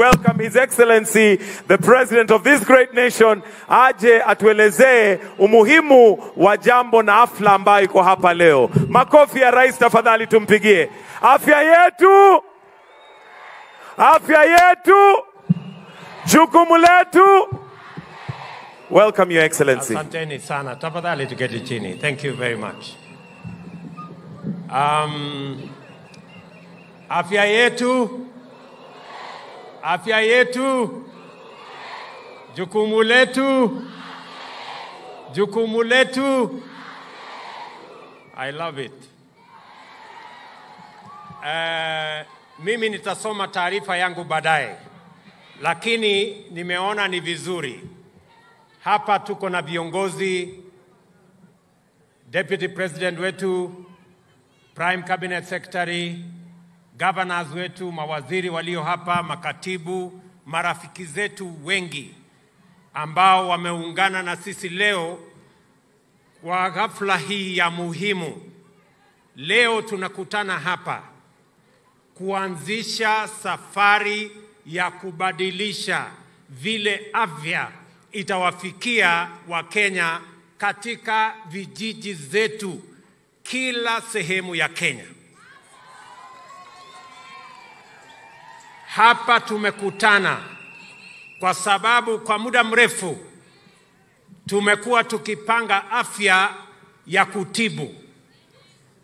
welcome His Excellency, the President of this great nation, aje atuelezee umuhimu wa jambo na afla ambayo iko hapa leo. Makofi ya rais tafadhali tumpigie. Afya yetu, afya yetu, jukumu letu. Welcome, Your Excellency. Asanteni sana. Tafadhali tuketi chini. Thank you very much. Um, afya yetu, afya yetu, jukumu letu, jukumu letu. I love it. Uh, mimi nitasoma taarifa yangu baadaye, lakini nimeona ni vizuri hapa tuko na viongozi, deputy president wetu, prime cabinet secretary, governors wetu, mawaziri walio hapa, makatibu, marafiki zetu wengi ambao wameungana na sisi leo kwa ghafla hii ya muhimu. Leo tunakutana hapa kuanzisha safari ya kubadilisha vile afya itawafikia Wakenya katika vijiji zetu kila sehemu ya Kenya. Hapa tumekutana kwa sababu kwa muda mrefu tumekuwa tukipanga afya ya kutibu,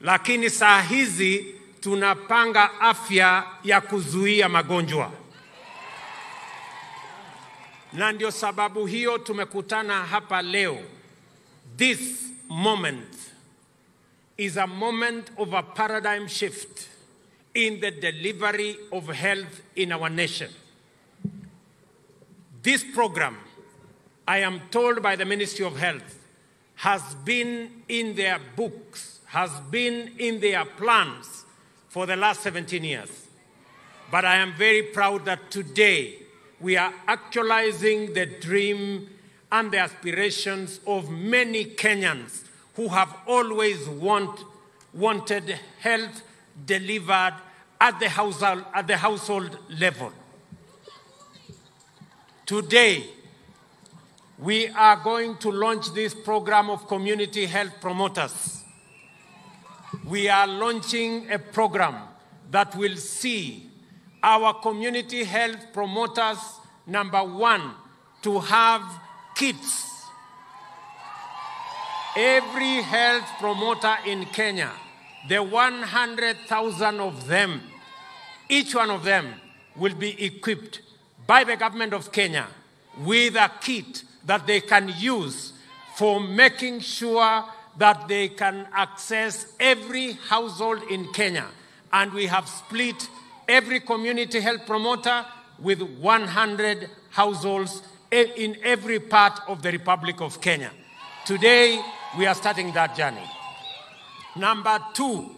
lakini saa hizi tunapanga afya ya kuzuia magonjwa. Na ndio sababu hiyo tumekutana hapa leo. This moment is a moment of a paradigm shift in the delivery of health in our nation. This program, I am told by the Ministry of Health, has been in their books, has been in their plans for the last 17 years. But I am very proud that today we are actualizing the dream and the aspirations of many Kenyans who have always want, wanted health delivered at the, household, at the household level. Today, we are going to launch this program of community health promoters. We are launching a program that will see our community health promoters, number one, to have kits. Every health promoter in Kenya, the 100,000 of them, each one of them will be equipped by the government of Kenya with a kit that they can use for making sure that they can access every household in Kenya. And we have split every community health promoter with 100 households in every part of the Republic of Kenya. Today, we are starting that journey. Number two,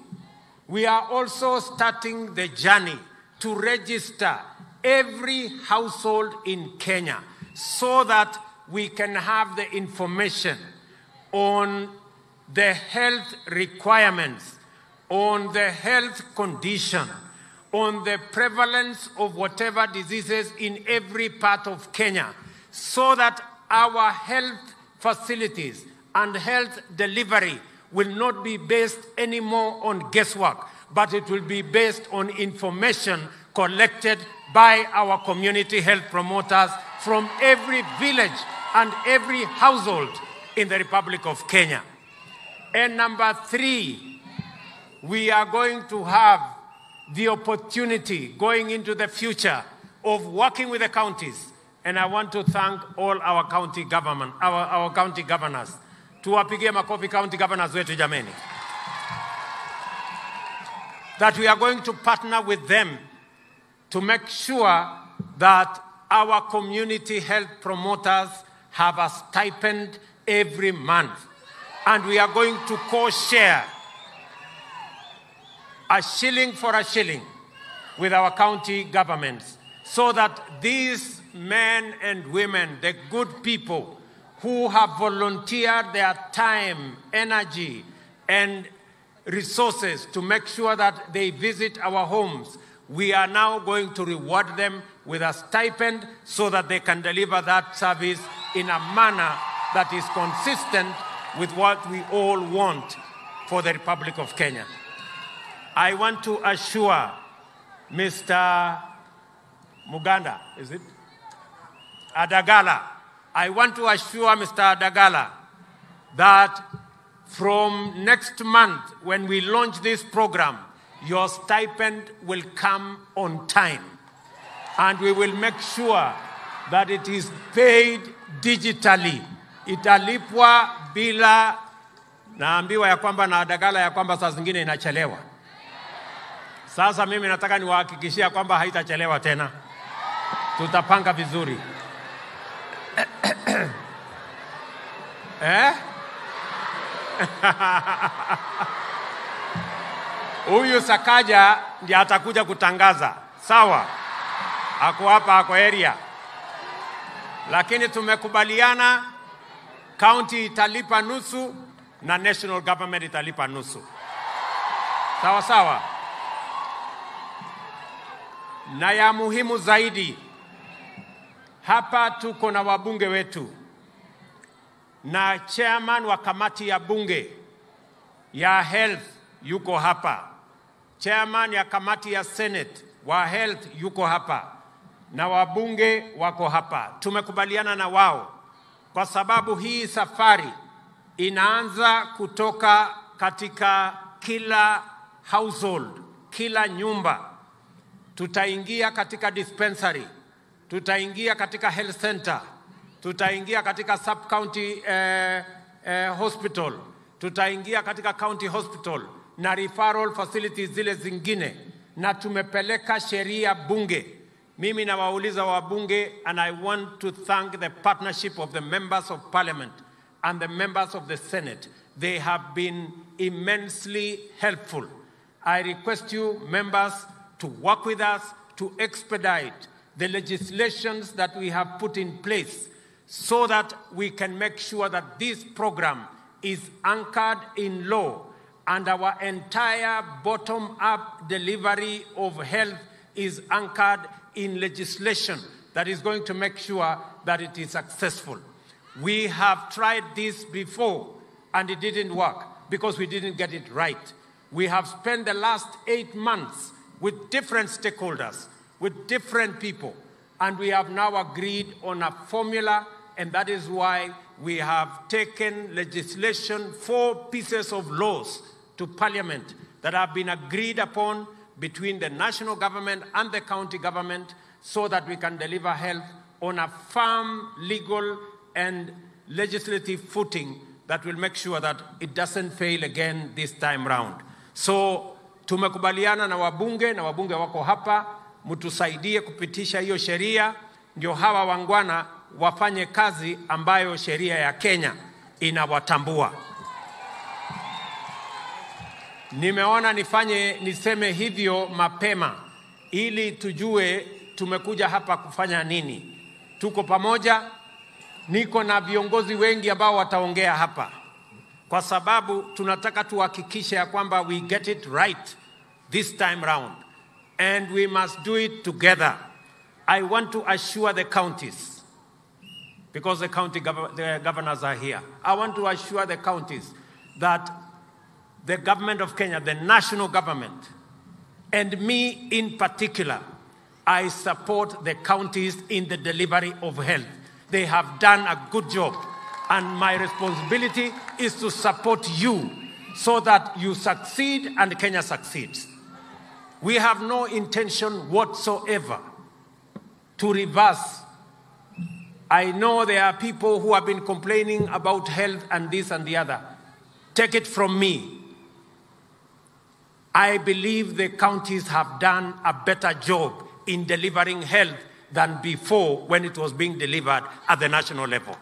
we are also starting the journey to register every household in Kenya so that we can have the information on the health requirements, on the health condition, on the prevalence of whatever diseases in every part of Kenya so that our health facilities and health delivery will not be based anymore on guesswork, but it will be based on information collected by our community health promoters from every village and every household in the Republic of Kenya. And number three, we are going to have the opportunity going into the future of working with the counties. And I want to thank all our county government, our, our county governors. Tuwapigie makofi county governors wetu jameni. That we are going to partner with them to make sure that our community health promoters have a stipend every month. And we are going to co-share a shilling for a shilling with our county governments so that these men and women, the good people who have volunteered their time, energy, and resources to make sure that they visit our homes, we are now going to reward them with a stipend so that they can deliver that service in a manner that is consistent with what we all want for the Republic of Kenya. I want to assure Mr. Muganda, is it? Adagala. I want to assure Mr. Dagala that from next month, when we launch this program, your stipend will come on time. And we will make sure that it is paid digitally. Italipwa bila, naambiwa ya kwamba na Dagala ya kwamba saa zingine inachelewa. Sasa mimi nataka niwahakikishia kwamba haitachelewa tena, tutapanga vizuri eh? Huyu Sakaja ndiye atakuja kutangaza, sawa? Ako hapa, ako area, lakini tumekubaliana county italipa nusu na national government italipa nusu, sawa sawa. Na ya muhimu zaidi, hapa tuko na wabunge wetu na chairman wa kamati ya bunge ya health yuko hapa, chairman ya kamati ya senate wa health yuko hapa, na wabunge wako hapa. Tumekubaliana na wao kwa sababu hii safari inaanza kutoka katika kila household, kila nyumba. Tutaingia katika dispensary, tutaingia katika health center, tutaingia katika sub county eh, eh, hospital, tutaingia katika county hospital na referral facilities zile zingine, na tumepeleka sheria bunge. Mimi nawauliza wabunge, and I want to thank the partnership of the members of parliament and the members of the senate. They have been immensely helpful. I request you, members, to work with us to expedite the legislations that we have put in place so that we can make sure that this program is anchored in law and our entire bottom up delivery of health is anchored in legislation that is going to make sure that it is successful. We have tried this before and it didn't work because we didn't get it right. We have spent the last eight months with different stakeholders, with different people, and we have now agreed on a formula, and that is why we have taken legislation, four pieces of laws to Parliament that have been agreed upon between the national government and the county government so that we can deliver health on a firm legal and legislative footing that will make sure that it doesn't fail again this time round. So tumekubaliana na wabunge na wabunge wako hapa, mtusaidie kupitisha hiyo sheria, ndio hawa wangwana wafanye kazi ambayo sheria ya Kenya inawatambua. Nimeona nifanye niseme hivyo mapema ili tujue tumekuja hapa kufanya nini. Tuko pamoja, niko na viongozi wengi ambao wataongea hapa, kwa sababu tunataka tuhakikishe ya kwamba we get it right this time round and we must do it together. I want to assure the counties because the county gov- the governors are here. I want to assure the counties that the government of Kenya, the national government, and me in particular, I support the counties in the delivery of health. They have done a good job. And my responsibility is to support you so that you succeed and Kenya succeeds. We have no intention whatsoever to reverse. I know there are people who have been complaining about health and this and the other. Take it from me. I believe the counties have done a better job in delivering health than before when it was being delivered at the national level.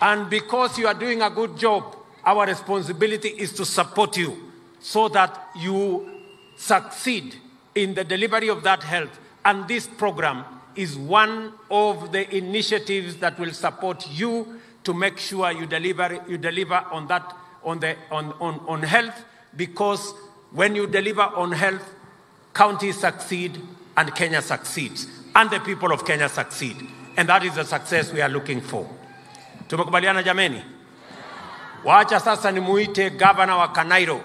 And because you are doing a good job, our responsibility is to support you so that you succeed in the delivery of that health. And this program is one of the initiatives that will support you to make sure you deliver, you deliver on that on, the, on, on, on health because when you deliver on health, counties succeed and Kenya succeeds, and the people of Kenya succeed. And that is the success we are looking for. Tumekubaliana jameni? Wacha sasa nimuite gavana wa Kanairo